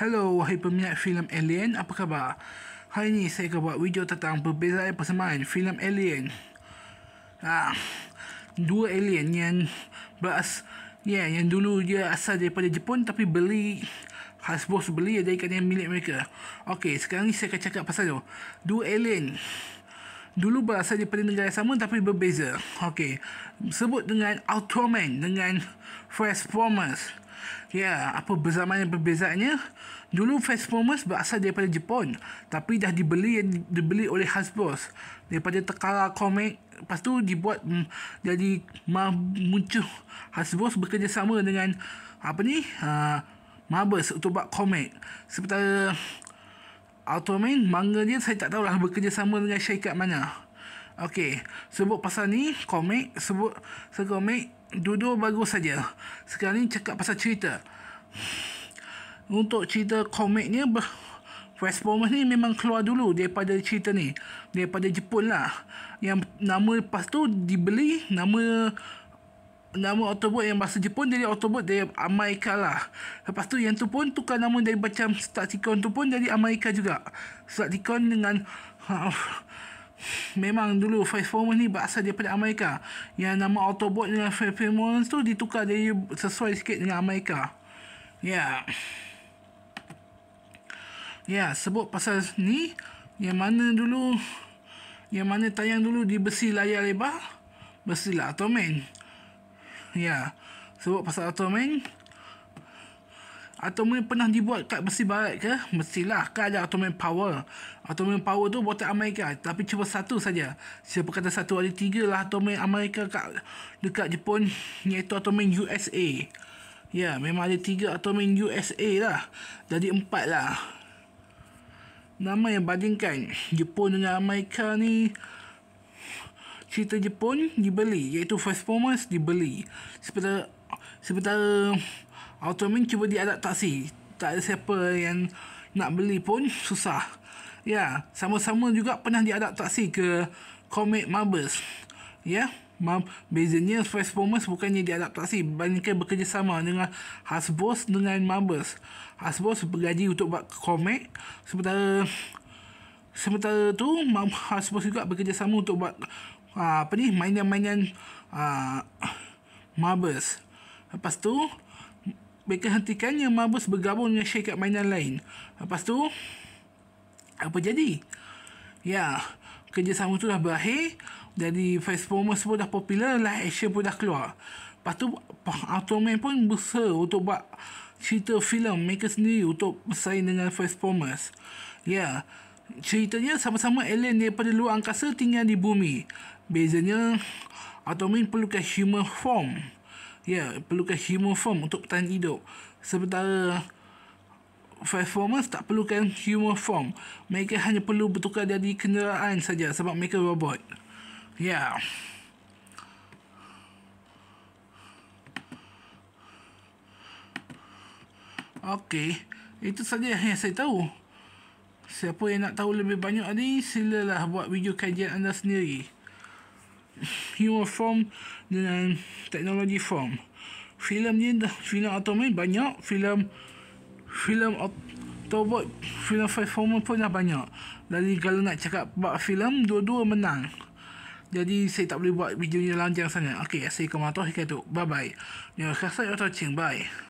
Hello, wahai peminat filem Alien, apa khabar? Hari ini saya akan buat video tentang perbezaan persamaan filem Alien. Ah, dua alien yang beras yeah, yang dulu dia asal daripada Jepun tapi beli Hasbro beli dari yang milik mereka. Okey, sekarang ni saya akan cakap pasal tu. Dua alien dulu berasal daripada negara sama tapi berbeza. Okey, sebut dengan Ultraman dengan Transformers. Ya, apa bersamaan perbezaannya? Dulu Transformers berasal daripada Jepun, tapi dah dibeli dibeli oleh Hasbro daripada Takara Comic. Lepas tu dibuat mm, jadi muncul Hasbro bekerjasama dengan apa ni? Uh, Marbles untuk buat komik. Seperti Ultraman, manga dia saya tak tahulah bekerjasama dengan syarikat mana. Okey, sebut pasal ni komik, sebut sekomik dua-dua bagus saja. Sekarang ni cakap pasal cerita. Untuk cerita komiknya Transformers ni memang keluar dulu daripada cerita ni. Daripada Jepun lah. Yang nama lepas tu dibeli nama nama Autobot yang bahasa Jepun jadi Autobot dari Amerika lah. Lepas tu yang tu pun tukar nama dari macam Starticon tu pun jadi Amerika juga. Starticon dengan uh, memang dulu Transformers ni berasal daripada Amerika. Yang nama Autobot dengan Transformers tu ditukar dari sesuai sikit dengan Amerika. Ya. Yeah. Ya, yeah, sebut pasal ni yang mana dulu yang mana tayang dulu di besi layar lebar besi lah Atoman. Ya. Yeah. Sebut pasal Atoman atau mungkin pernah dibuat kat besi barat ke? Mestilah kan ada Atomic Power. Atomic Power tu buatan Amerika. Tapi cuma satu saja. Siapa kata satu ada tiga lah Atomic Amerika kat, dekat Jepun. Iaitu Atomic USA. Ya, memang ada tiga Atomic USA lah. Jadi empat lah. Nama yang bandingkan Jepun dengan Amerika ni cerita Jepun dibeli iaitu Transformers dibeli seperti seperti Ultraman cuba diadaptasi. Tak ada siapa yang nak beli pun susah. Ya, sama-sama juga pernah diadaptasi ke komik Marvels. Ya, Mab bezanya Transformers bukannya diadaptasi, banyak bekerjasama dengan Hasbro dengan Marvels. Hasbro bergaji untuk buat komik sementara sementara tu Hasbro juga bekerjasama untuk buat uh, apa ni mainan-mainan uh, Marvels. Lepas tu mereka hentikannya Mabus bergabung dengan syarikat mainan lain. Lepas tu, apa jadi? Ya, kerjasama tu dah berakhir. Jadi Transformers pun dah popular, lah action pun dah keluar. Lepas tu, Ultraman pun berusaha untuk buat cerita filem mereka sendiri untuk bersaing dengan Transformers. Ya, ceritanya sama-sama alien daripada luar angkasa tinggal di bumi. Bezanya, Ultraman perlukan human form ya perlukan human form untuk bertahan hidup sementara performance tak perlukan human form mereka hanya perlu bertukar jadi kenderaan saja sebab mereka robot. Ya. Okey, itu saja yang saya tahu. Siapa yang nak tahu lebih banyak ni, silalah buat video kajian anda sendiri human form dengan teknologi form. Filem ni dah filem Automan banyak, filem filem Autobot, filem Transformer pun dah banyak. Jadi kalau nak cakap bab filem, dua-dua menang. Jadi saya tak boleh buat video ni lanjang sangat. Okey, saya kematuh tu. Bye bye. Terima kasih atas watching. Bye.